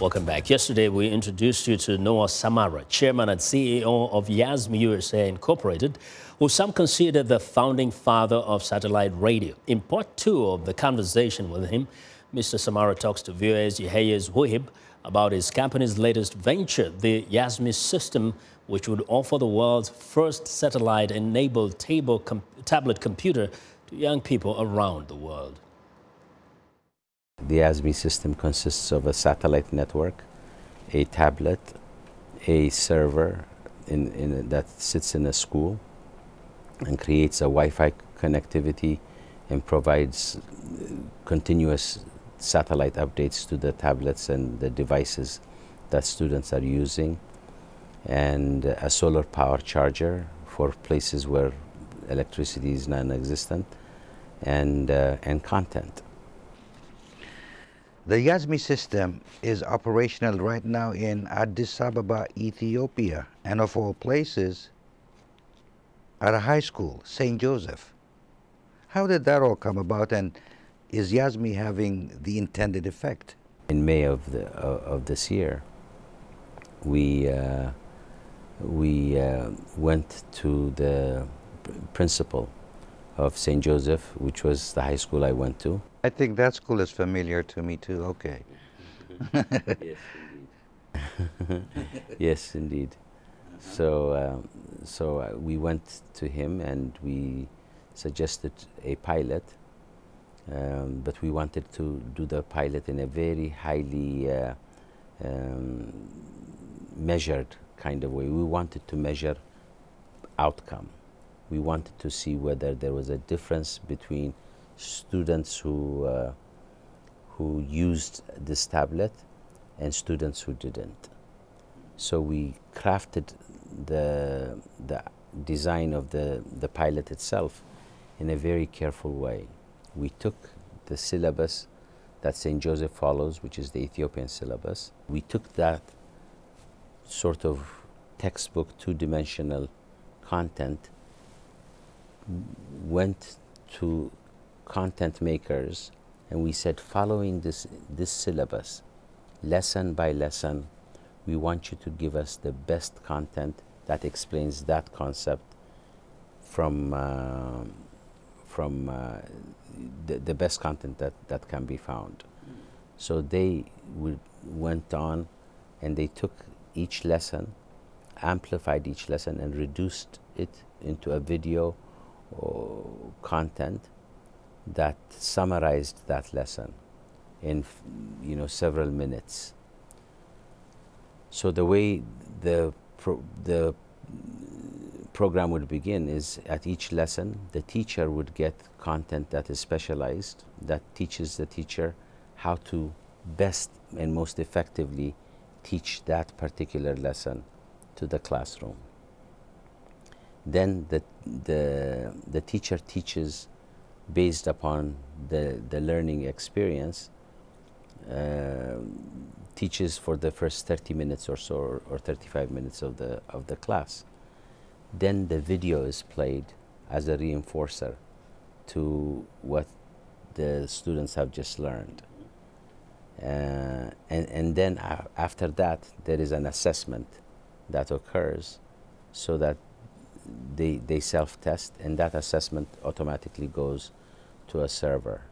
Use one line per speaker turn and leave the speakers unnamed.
Welcome back. Yesterday, we introduced you to Noah Samara, chairman and CEO of YAZMI USA Incorporated, who some consider the founding father of satellite radio. In part two of the conversation with him, Mr. Samara talks to VOA's Yeheyes Wuhib about his company's latest venture, the YAZMI system, which would offer the world's first satellite-enabled tablet computer to young people around the world.
The YAZMI system consists of a satellite network, a tablet, a server in, in that sits in a school and creates a Wi-Fi connectivity and provides continuous satellite updates to the tablets and the devices that students are using and a solar power charger for places where electricity is non-existent and, uh, and content.
The YAZMI system is operational right now in Addis Ababa, Ethiopia, and of all places, at a high school, St. Joseph. How did that all come about, and is YAZMI having the intended effect?
In May of, the, uh, of this year, we, uh, we uh, went to the principal of St. Joseph, which was the high school I went to.
I think that school is familiar to me too. Okay.
yes, indeed. yes, indeed. So, uh, so uh, we went to him and we suggested a pilot, um, but we wanted to do the pilot in a very highly uh, um, measured kind of way. We wanted to measure outcome we wanted to see whether there was a difference between students who, uh, who used this tablet and students who didn't. So we crafted the, the design of the, the pilot itself in a very careful way. We took the syllabus that St. Joseph follows, which is the Ethiopian syllabus. We took that sort of textbook two-dimensional content went to content makers and we said following this this syllabus lesson by lesson we want you to give us the best content that explains that concept from uh, from uh, the, the best content that, that can be found. So they went on and they took each lesson, amplified each lesson and reduced it into a video content that summarized that lesson in you know several minutes. So the way the pro the program would begin is at each lesson the teacher would get content that is specialized that teaches the teacher how to best and most effectively teach that particular lesson to the classroom then the, the, the teacher teaches based upon the, the learning experience, uh, teaches for the first 30 minutes or so, or, or 35 minutes of the, of the class. Then the video is played as a reinforcer to what the students have just learned. Uh, and, and then after that, there is an assessment that occurs so that they, they self-test and that assessment automatically goes to a server.